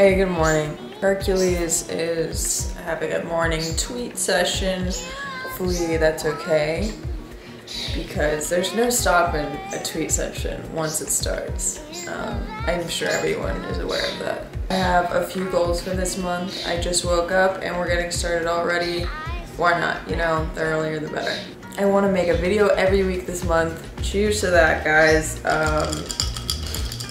Hey, good morning. Hercules is having a morning tweet session. Hopefully that's okay because there's no stopping a tweet session once it starts. Um, I'm sure everyone is aware of that. I have a few goals for this month. I just woke up and we're getting started already. Why not? You know, the earlier the better. I want to make a video every week this month. Cheers to that, guys. Um,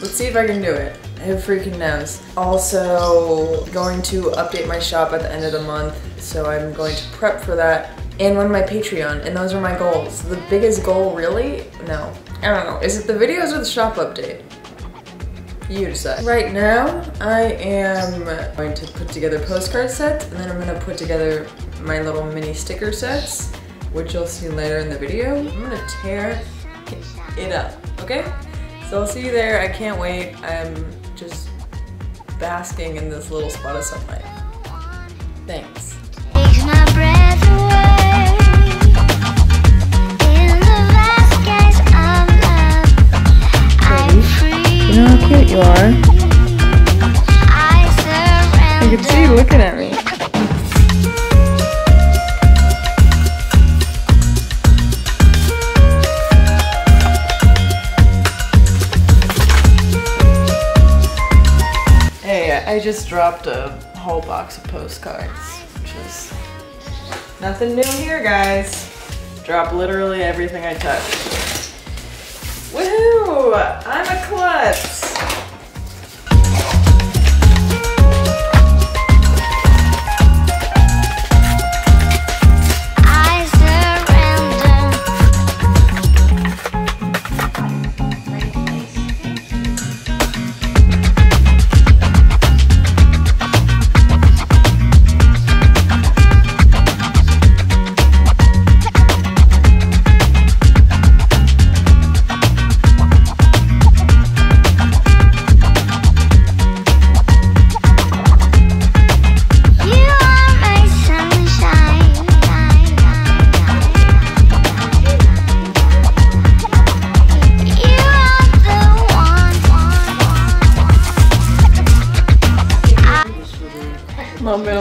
let's see if I can do it. Who freaking knows? Also, going to update my shop at the end of the month, so I'm going to prep for that and run my Patreon, and those are my goals. The biggest goal, really? No. I don't know. Is it the videos or the shop update? You decide. Right now, I am going to put together postcard sets, and then I'm gonna put together my little mini sticker sets, which you'll see later in the video. I'm gonna tear it up, okay? So I'll see you there. I can't wait. I'm just basking in this little spot of sunlight. Thanks. Takes my breath away. In the vast skies of love, I'm free. You know how cute you are? I I can see you looking at me. I just dropped a whole box of postcards, which is nothing new here, guys. Drop literally everything I touch. Woohoo! I'm a klutz!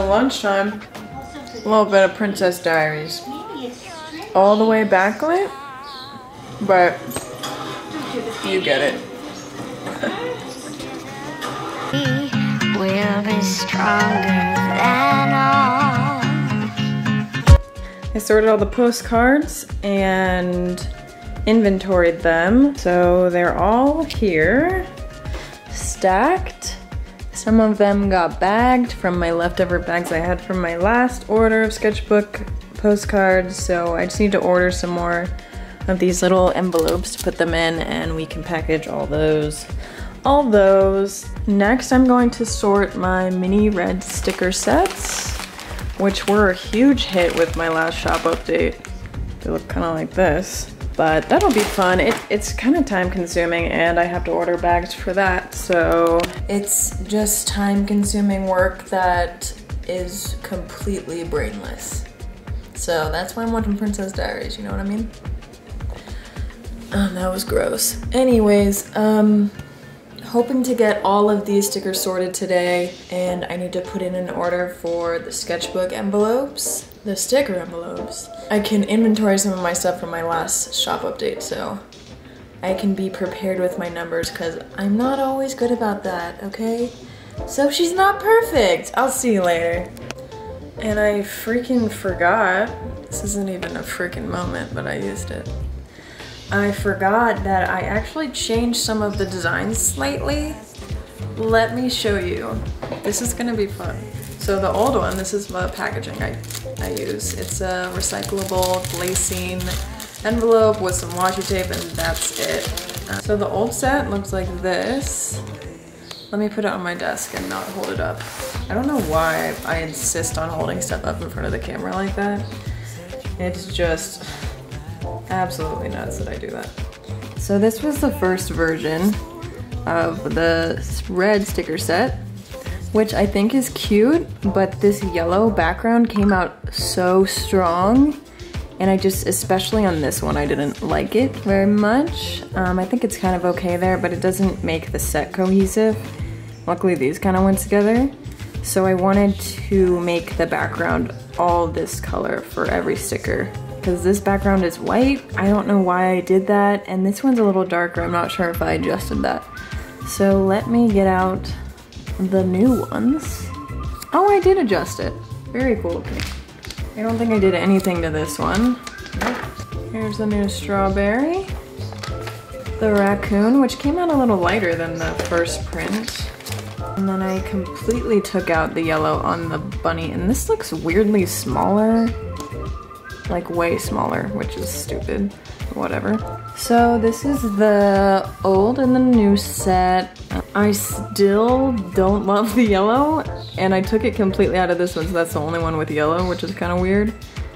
Lunchtime. A little bit of Princess Diaries. All the way backlit, but you get it. We'll be stronger than all. I sorted all the postcards and inventoried them. So they're all here, stacked. Some of them got bagged from my leftover bags I had from my last order of sketchbook postcards. So I just need to order some more of these little envelopes to put them in and we can package all those. All those. Next, I'm going to sort my mini red sticker sets which were a huge hit with my last shop update. They look kind of like this, but that'll be fun. It, it's kind of time consuming and I have to order bags for that, so it's just time consuming work that is completely brainless. So that's why I'm watching Princess Diaries, you know what I mean? Um, that was gross. Anyways, um, hoping to get all of these stickers sorted today and I need to put in an order for the sketchbook envelopes, the sticker envelopes. I can inventory some of my stuff from my last shop update so I can be prepared with my numbers because I'm not always good about that, okay? So she's not perfect. I'll see you later. And I freaking forgot. This isn't even a freaking moment, but I used it. I forgot that I actually changed some of the designs slightly. Let me show you. This is gonna be fun. So the old one, this is the packaging I, I use. It's a recyclable glassine envelope with some washi tape and that's it. Uh, so the old set looks like this. Let me put it on my desk and not hold it up. I don't know why I insist on holding stuff up in front of the camera like that. It's just absolutely nuts that I do that. So this was the first version of the red sticker set, which I think is cute, but this yellow background came out so strong. And I just, especially on this one, I didn't like it very much. Um, I think it's kind of okay there, but it doesn't make the set cohesive. Luckily these kind of went together. So I wanted to make the background all this color for every sticker because this background is white. I don't know why I did that. And this one's a little darker. I'm not sure if I adjusted that. So let me get out the new ones. Oh, I did adjust it. Very cool. I don't think I did anything to this one. Here's the new strawberry. The raccoon, which came out a little lighter than the first print. And then I completely took out the yellow on the bunny, and this looks weirdly smaller. Like way smaller, which is stupid. Whatever. So this is the old and the new set. I still don't love the yellow, and I took it completely out of this one, so that's the only one with yellow, which is kind of weird.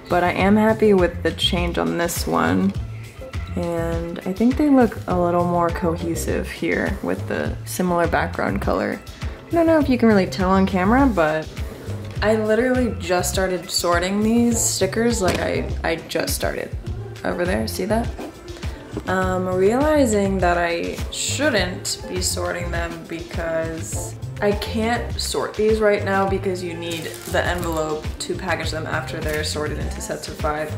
But I am happy with the change on this one. And I think they look a little more cohesive here with the similar background color. I don't know if you can really tell on camera, but I literally just started sorting these stickers. Like I, I just started over there, see that? Um, realizing that I shouldn't be sorting them because I can't sort these right now because you need the envelope to package them after they're sorted into sets of five.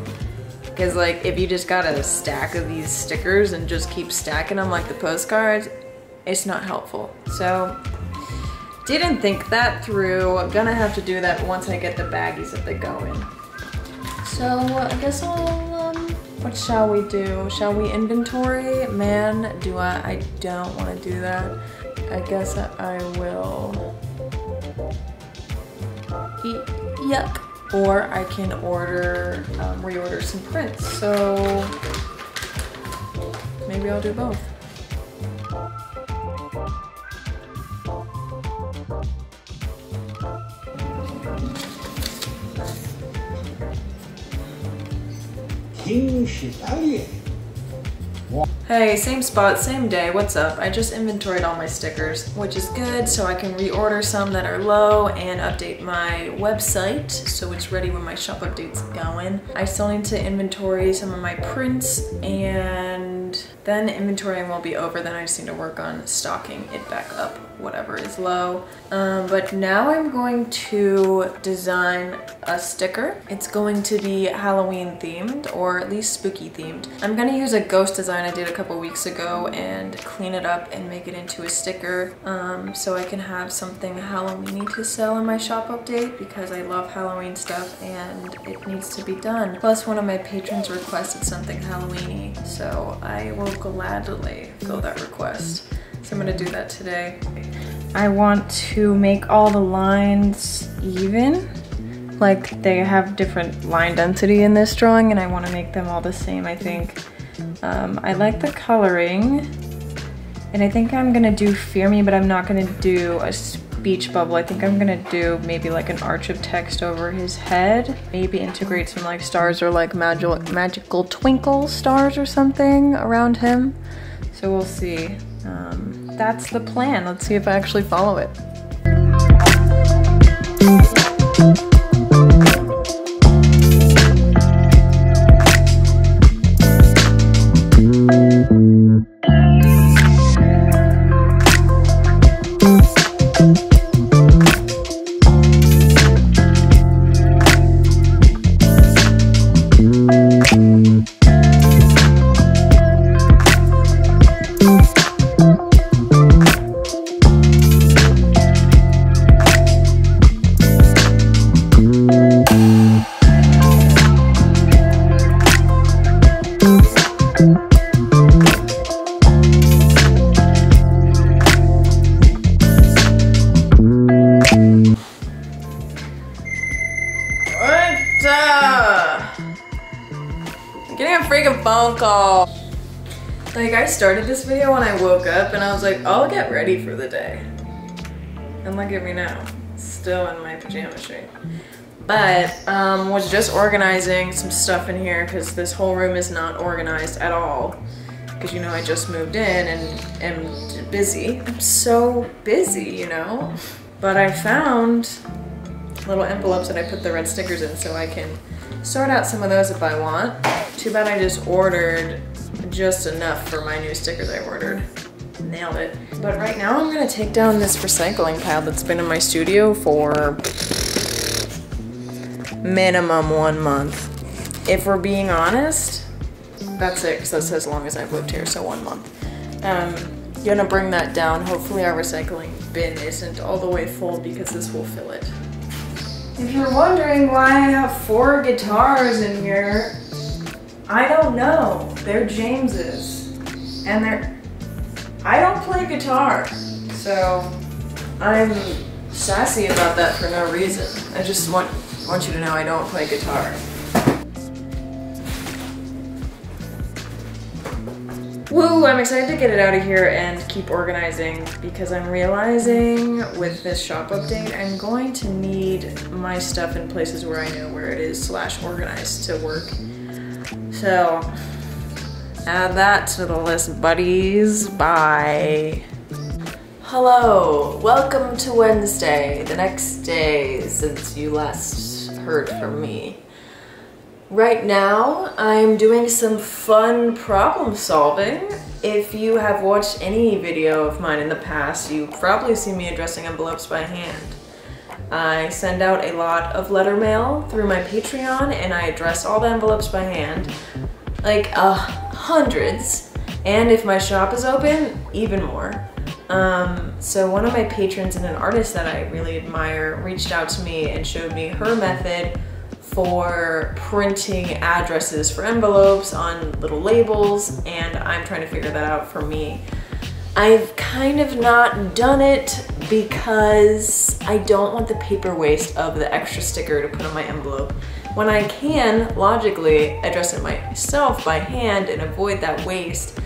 Because like if you just got a stack of these stickers and just keep stacking them like the postcards, it's not helpful. So didn't think that through. I'm gonna have to do that once I get the baggies that they go in. So I guess I'll, what shall we do? Shall we inventory? Man, do I, I don't wanna do that. I guess I will eat, yuck. Or I can order, um, reorder some prints. So maybe I'll do both. Hey, same spot, same day, what's up? I just inventoried all my stickers, which is good, so I can reorder some that are low and update my website so it's ready when my shop update's going. I still need to inventory some of my prints and then inventorying will be over, then I just need to work on stocking it back up, whatever is low. Um, but now I'm going to design a sticker. It's going to be Halloween themed, or at least spooky themed. I'm gonna use a ghost design I did a couple weeks ago and clean it up and make it into a sticker um, so I can have something Halloweeny to sell in my shop update because I love Halloween stuff and it needs to be done. Plus one of my patrons requested something Halloweeny, so I will gladly fill that request. So I'm gonna do that today. I want to make all the lines even. Like they have different line density in this drawing and I wanna make them all the same, I think. Um, I like the coloring and I think I'm gonna do Fear Me, but I'm not gonna do a speech bubble. I think I'm gonna do maybe like an arch of text over his head. Maybe integrate some like stars or like magical, magical twinkle stars or something around him. So we'll see. Um, that's the plan. Let's see if I actually follow it. Like, I'll get ready for the day. And look at me now, still in my pajama shirt. But um, was just organizing some stuff in here because this whole room is not organized at all. Because you know I just moved in and am busy. I'm so busy, you know. But I found little envelopes that I put the red stickers in so I can sort out some of those if I want. Too bad I just ordered just enough for my new stickers I ordered. Nailed it. But right now I'm gonna take down this recycling pile that's been in my studio for minimum one month. If we're being honest, that's it, because that's as long as I've lived here, so one month. Um, gonna bring that down. Hopefully our recycling bin isn't all the way full because this will fill it. If you're wondering why I have four guitars in here, I don't know. They're James's. And they're. Guitar. So I'm sassy about that for no reason. I just want want you to know I don't play guitar. Woo, I'm excited to get it out of here and keep organizing because I'm realizing with this shop update, I'm going to need my stuff in places where I know where it is slash organized to work. So add that to the list, buddies. Bye. Hello, welcome to Wednesday, the next day since you last heard from me. Right now, I'm doing some fun problem solving. If you have watched any video of mine in the past, you've probably seen me addressing envelopes by hand. I send out a lot of letter mail through my Patreon and I address all the envelopes by hand, like uh, hundreds. And if my shop is open, even more. Um, so one of my patrons and an artist that I really admire reached out to me and showed me her method for printing addresses for envelopes on little labels and I'm trying to figure that out for me. I've kind of not done it because I don't want the paper waste of the extra sticker to put on my envelope. When I can logically address it myself by hand and avoid that waste,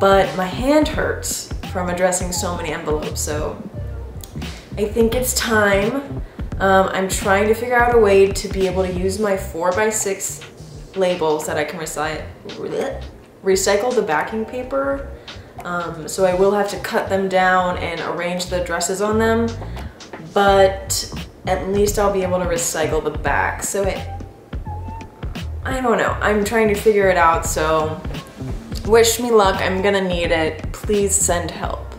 but my hand hurts from addressing so many envelopes, so I think it's time um, I'm trying to figure out a way to be able to use my 4x6 labels that I can recy recycle the backing paper. Um, so I will have to cut them down and arrange the addresses on them, but at least I'll be able to recycle the back. So it, I don't know, I'm trying to figure it out, so wish me luck, I'm gonna need it. Please send help.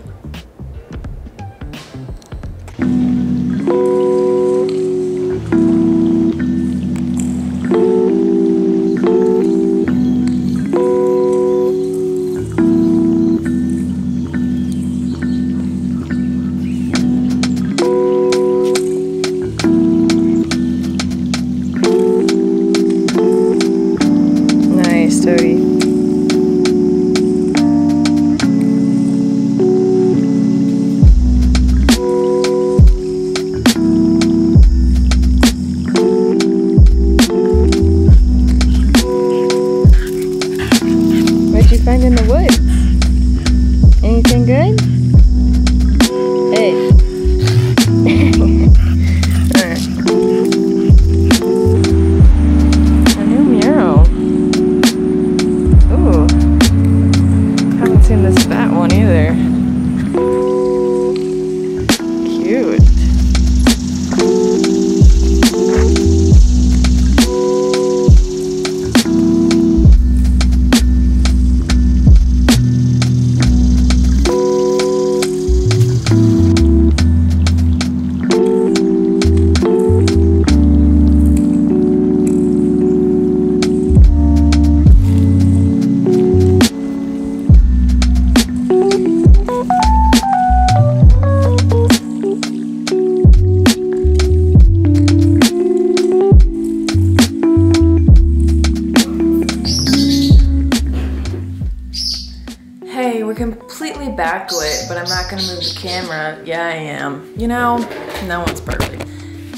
Gonna move the camera. Yeah, I am. You know, no one's perfect.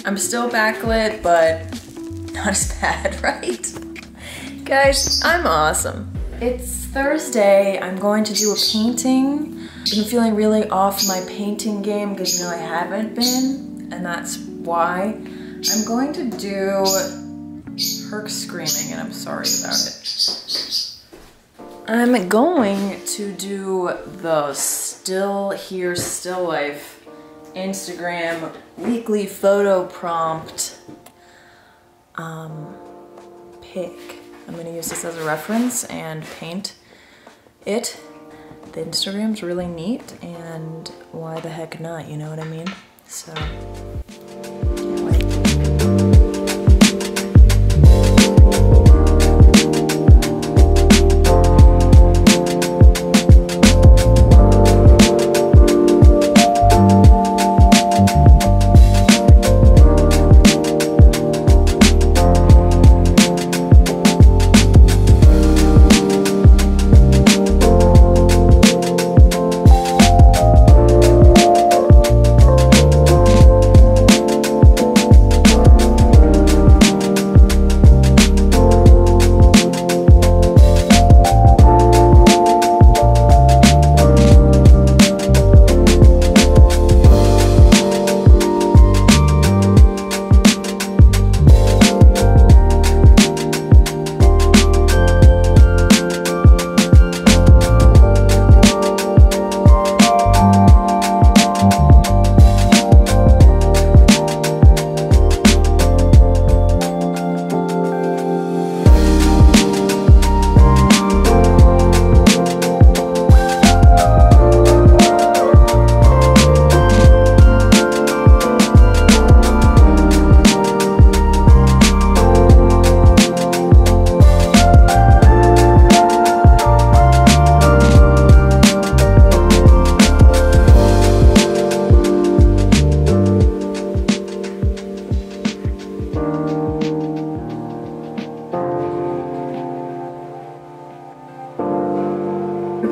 I'm still backlit, but not as bad, right? Guys, I'm awesome. It's Thursday. I'm going to do a painting. I've been feeling really off my painting game because you know I haven't been, and that's why. I'm going to do Herc screaming, and I'm sorry about it. I'm going to do the Still Here Still Life Instagram weekly photo prompt um, pick. I'm gonna use this as a reference and paint it. the Instagram's really neat and why the heck not, you know what I mean? So,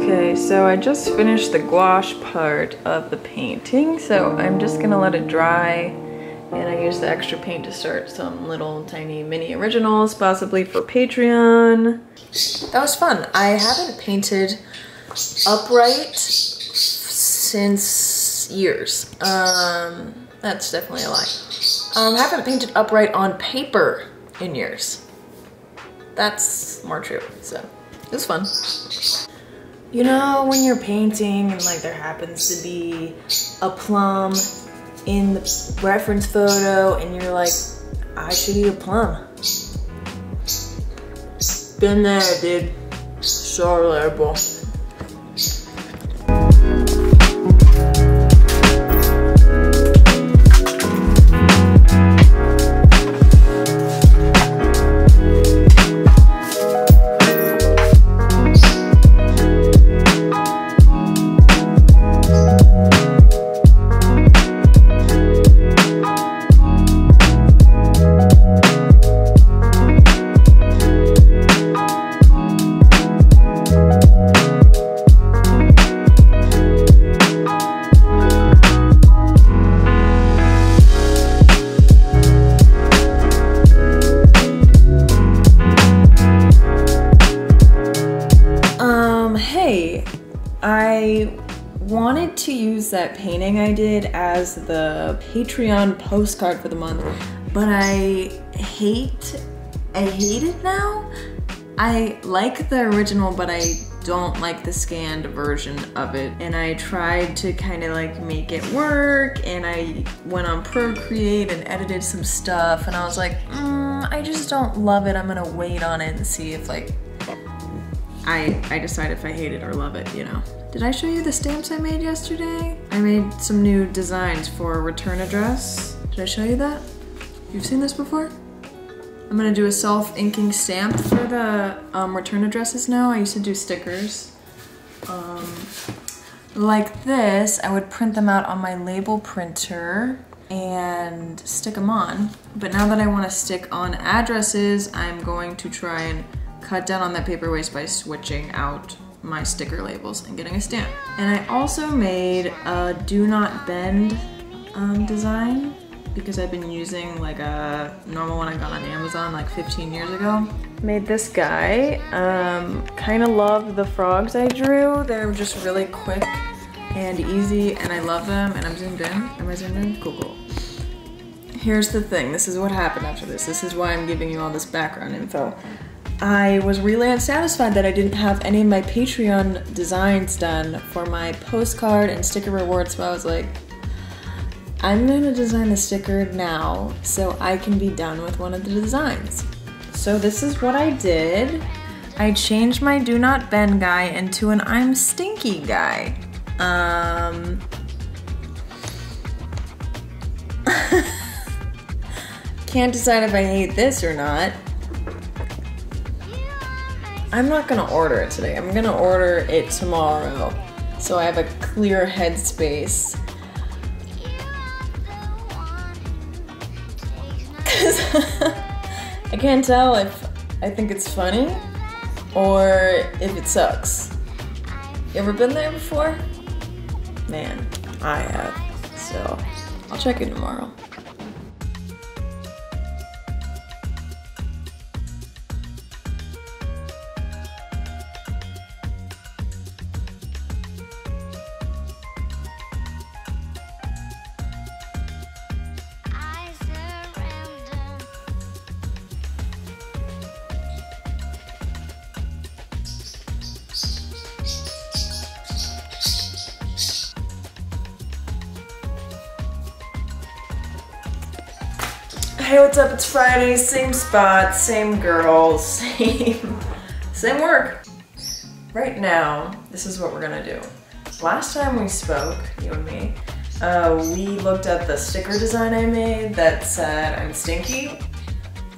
Okay, so I just finished the gouache part of the painting, so I'm just gonna let it dry and I used the extra paint to start some little tiny mini originals, possibly for Patreon. That was fun. I haven't painted upright since years. Um, that's definitely a lie. Um, I haven't painted upright on paper in years. That's more true, so it was fun. You know, when you're painting and like there happens to be a plum in the reference photo and you're like, I should eat a plum. Been there, dude. So relatable. Painting I did as the Patreon postcard for the month, but I hate, I hate it now. I like the original, but I don't like the scanned version of it. And I tried to kind of like make it work, and I went on Procreate and edited some stuff, and I was like, mm, I just don't love it. I'm gonna wait on it and see if like I, I decide if I hate it or love it, you know. Did I show you the stamps I made yesterday? I made some new designs for a return address. Did I show you that? You've seen this before? I'm gonna do a self-inking stamp for the um, return addresses now. I used to do stickers. Um, like this, I would print them out on my label printer and stick them on. But now that I wanna stick on addresses, I'm going to try and cut down on that paper waste by switching out my sticker labels and getting a stamp. And I also made a do not bend um, design because I've been using like a normal one I got on Amazon like 15 years ago. Made this guy. Um, kind of love the frogs I drew. They're just really quick and easy and I love them and I'm zoomed in. Am I zoomed in? Cool. Here's the thing. This is what happened after this. This is why I'm giving you all this background info. I was really unsatisfied that I didn't have any of my Patreon designs done for my postcard and sticker rewards, so I was like, I'm gonna design the sticker now so I can be done with one of the designs. So this is what I did. I changed my do not bend guy into an I'm stinky guy. Um, can't decide if I hate this or not. I'm not gonna order it today. I'm gonna order it tomorrow. So I have a clear headspace. I can't tell if I think it's funny or if it sucks. You ever been there before? Man, I have. So I'll check it tomorrow. Hey, what's up? It's Friday, same spot, same girl, same same work. Right now, this is what we're gonna do. Last time we spoke, you and me, uh, we looked at the sticker design I made that said I'm stinky.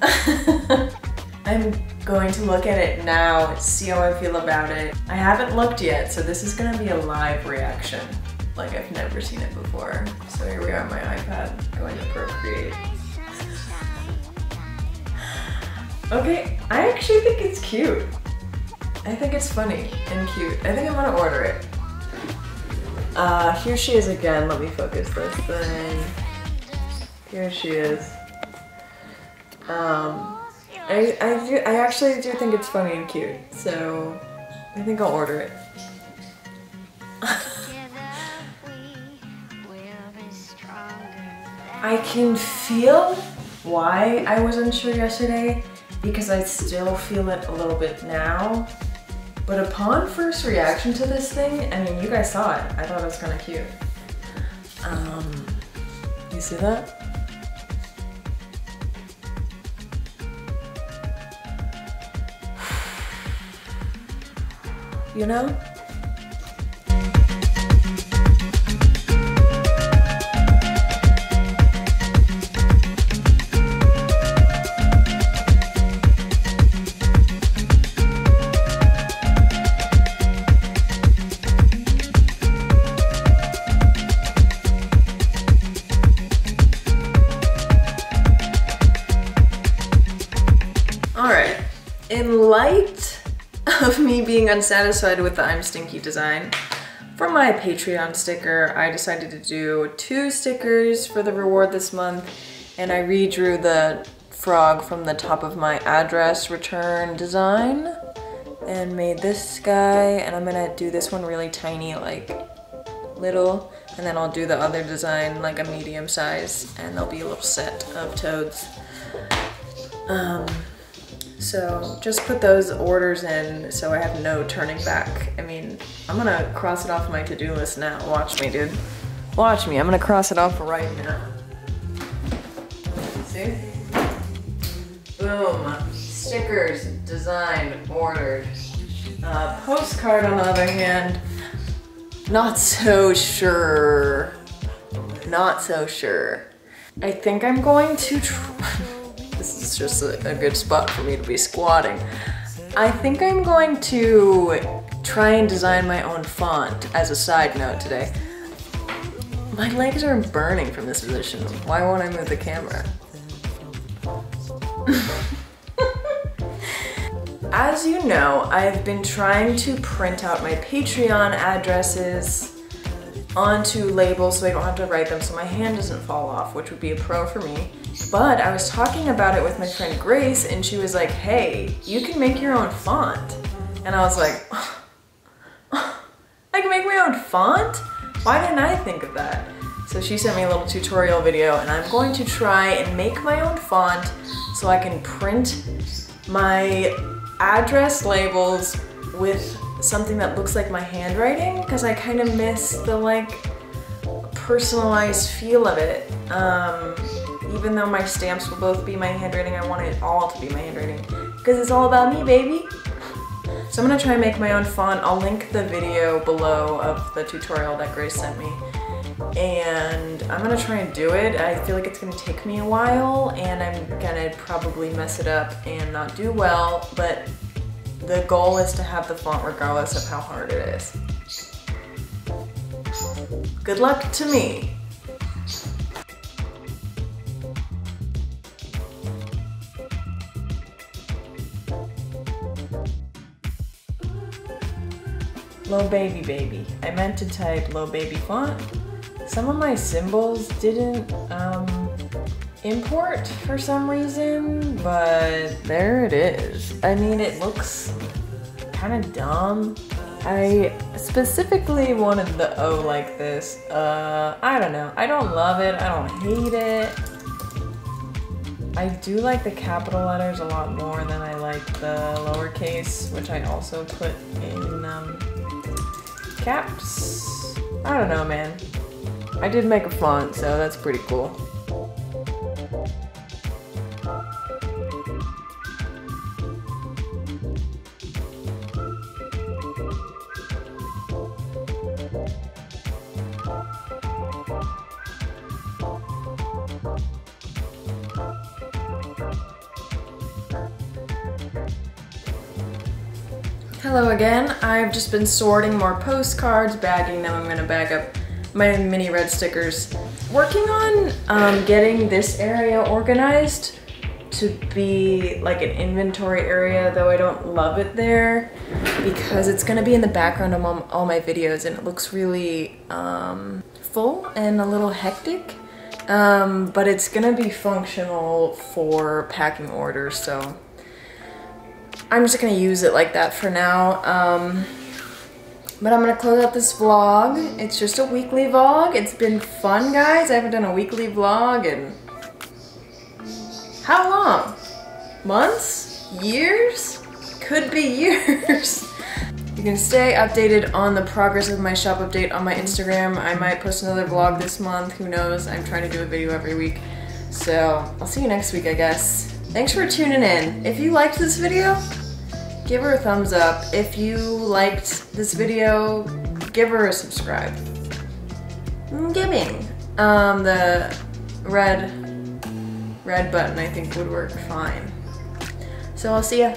I'm going to look at it now, see how I feel about it. I haven't looked yet, so this is gonna be a live reaction. Like I've never seen it before. So here we are on my iPad, going to Procreate. Okay, I actually think it's cute. I think it's funny and cute. I think I'm gonna order it. Uh, here she is again. Let me focus this thing. Here she is. Um, I, I, do, I actually do think it's funny and cute, so I think I'll order it. I can feel why I was unsure yesterday because I still feel it a little bit now. But upon first reaction to this thing, I mean, you guys saw it. I thought it was kind of cute. Um, you see that? You know? In light of me being unsatisfied with the I'm Stinky design, for my Patreon sticker, I decided to do two stickers for the reward this month, and I redrew the frog from the top of my address return design and made this guy, and I'm gonna do this one really tiny, like little, and then I'll do the other design like a medium size, and there'll be a little set of toads. Um, so just put those orders in so I have no turning back. I mean, I'm gonna cross it off my to-do list now. Watch me, dude. Watch me. I'm gonna cross it off right now. See? Boom. Stickers, designed, ordered. Uh, postcard, on the other hand, not so sure. Not so sure. I think I'm going to is just a, a good spot for me to be squatting. I think I'm going to try and design my own font as a side note today. My legs are burning from this position. Why won't I move the camera? As you know, I've been trying to print out my Patreon addresses onto labels so I don't have to write them so my hand doesn't fall off, which would be a pro for me. But I was talking about it with my friend Grace and she was like, hey, you can make your own font. And I was like, I can make my own font? Why didn't I think of that? So she sent me a little tutorial video and I'm going to try and make my own font so I can print my address labels with something that looks like my handwriting because I kind of miss the like personalized feel of it. Um, even though my stamps will both be my handwriting, I want it all to be my handwriting because it's all about me, baby. So I'm gonna try and make my own font. I'll link the video below of the tutorial that Grace sent me. And I'm gonna try and do it. I feel like it's gonna take me a while and I'm gonna probably mess it up and not do well, but the goal is to have the font regardless of how hard it is. Good luck to me. Low baby baby. I meant to type low baby font. Some of my symbols didn't um, import for some reason, but there it is. I mean, it looks kind of dumb. I specifically wanted the O like this. Uh, I don't know. I don't love it. I don't hate it. I do like the capital letters a lot more than I like the lowercase, which I also put in um, caps. I don't know, man. I did make a font, so that's pretty cool. Hello again. I've just been sorting more postcards, bagging them. I'm gonna bag up my mini red stickers. Working on um, getting this area organized to be like an inventory area, though I don't love it there because it's gonna be in the background of all, my videos and it looks really um, full and a little hectic. Um, but it's gonna be functional for packing orders, so I'm just gonna use it like that for now. Um, but I'm gonna close out this vlog. It's just a weekly vlog. It's been fun, guys. I haven't done a weekly vlog in how long? Months? Years? Could be years. you can stay updated on the progress of my shop update on my Instagram. I might post another vlog this month. Who knows? I'm trying to do a video every week. So I'll see you next week, I guess. Thanks for tuning in. If you liked this video, give her a thumbs up. If you liked this video, give her a subscribe. Mm, Giving. Um, the red, red button I think would work fine. So I'll see ya.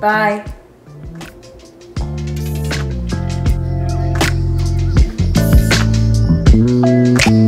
Bye. Thank